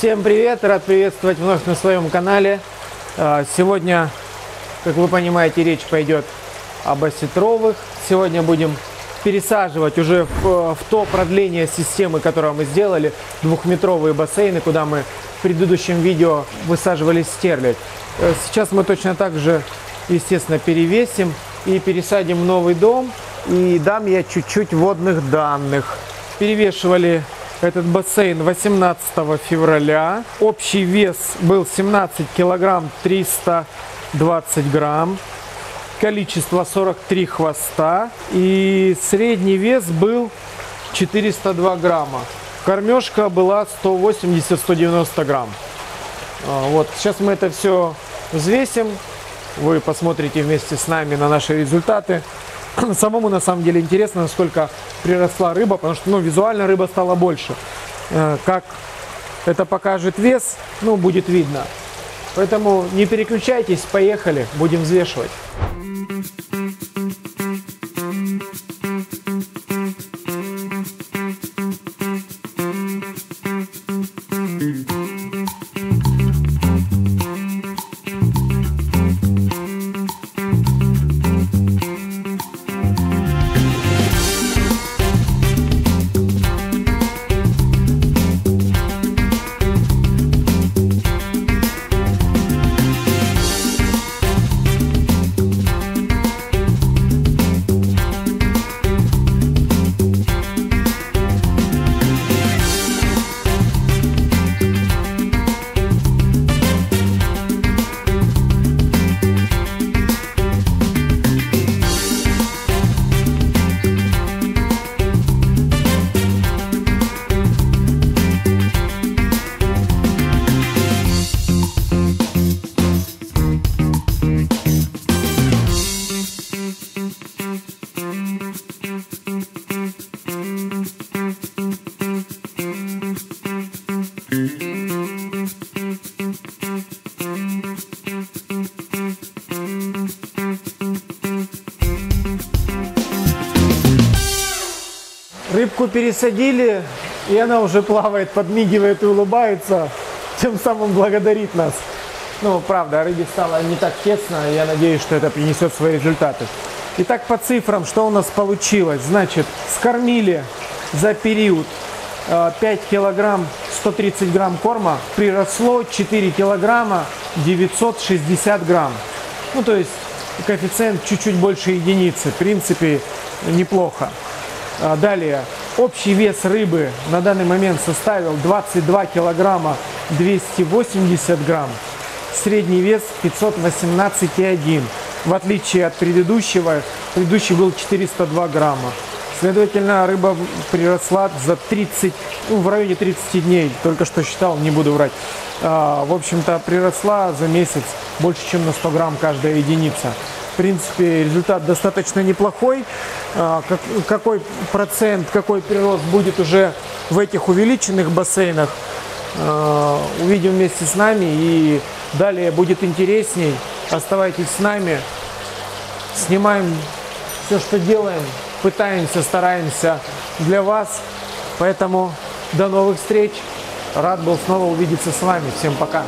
Всем привет! Рад приветствовать вновь на своем канале. А, Сегодня, как вы понимаете, речь пойдет об осетровых. Сегодня будем пересаживать уже в, в то продление системы, которое мы сделали, двухметровые бассейны, куда мы в предыдущем видео высаживали стерлядь. Э, Сейчас мы точно так же, естественно, перевесим и пересадим новый дом. И дам я чуть-чуть водных данных. Перевешивали этот бассейн 18 февраля. Общий вес был 17 килограмм 320 грамм. Количество 43 хвоста. И средний вес был 402 грамма. Кормежка была 180-190 грамм. А, Вот, сейчас мы это все взвесим. Вы посмотрите вместе с нами на наши результаты. Самому на самом деле интересно, насколько приросла рыба, потому что ну, визуально рыба стала больше. Э, Как это покажет вес, ну, будет видно. Поэтому не переключайтесь, поехали, будем взвешивать. Рыбку пересадили, и она уже плавает, подмигивает и улыбается, тем самым благодарит нас. Ну, правда, рыбе стало не так тесно, я надеюсь, что это принесет свои результаты. Итак, по цифрам, что у нас получилось? Значит, скормили за период э, 5 килограмм 130 грамм корма, приросло 4 килограмма 960 грамм. Ну, то есть коэффициент чуть-чуть больше единицы. В принципе, неплохо. А, Далее, общий вес рыбы на данный момент составил 22 килограмма 280 грамм. Средний вес 518,1. В отличие от предыдущего, предыдущий был 402 грамма. Следовательно, рыба приросла за 30, ну, в районе 30 дней, только что считал, не буду врать. А, в общем-то, приросла за месяц больше, чем на 100 грамм каждая единица. Принципе, результат достаточно неплохой. А, как- какой процент, какой прирост будет уже в этих увеличенных бассейнах, а, увидим вместе с нами. И далее будет интересней. Оставайтесь с нами. Снимаем все, что делаем, пытаемся, стараемся для вас. Поэтому до новых встреч. Рад был снова увидеться с вами. Всем пока.